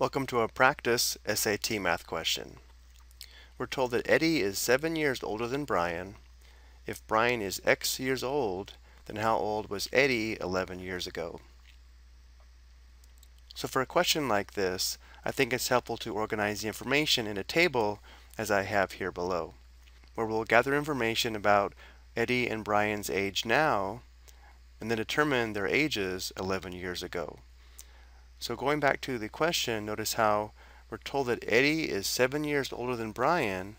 Welcome to a practice SAT math question. We're told that Eddie is 7 years older than Brian. If Brian is X years old, then how old was Eddie 11 years ago? So for a question like this, I think it's helpful to organize the information in a table as I have here below, where we'll gather information about Eddie and Brian's age now, and then determine their ages 11 years ago. So going back to the question, notice how we're told that Eddie is seven years older than Brian,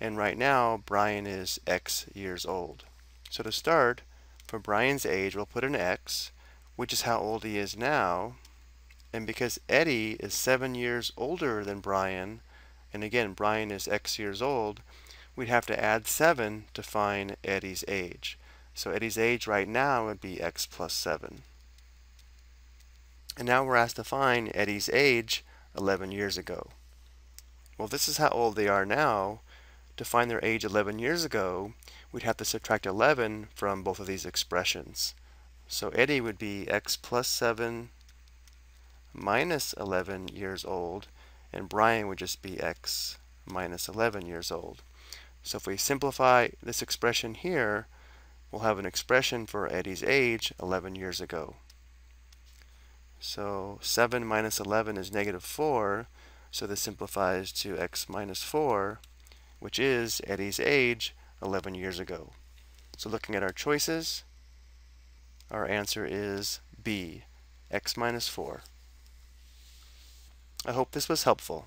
and right now Brian is X years old. So to start, for Brian's age, we'll put an X, which is how old he is now. And because Eddie is seven years older than Brian, and again, Brian is X years old, we'd have to add seven to find Eddie's age. So Eddie's age right now would be X plus seven. And now we're asked to find Eddie's age 11 years ago. Well, this is how old they are now. To find their age 11 years ago, we'd have to subtract 11 from both of these expressions. So Eddie would be x plus 7 minus 11 years old, and Brian would just be x minus 11 years old. So if we simplify this expression here, we'll have an expression for Eddie's age 11 years ago. So 7 minus 11 is negative 4, so this simplifies to x minus 4, which is Eddie's age 11 years ago. So looking at our choices, our answer is B, x minus 4. I hope this was helpful.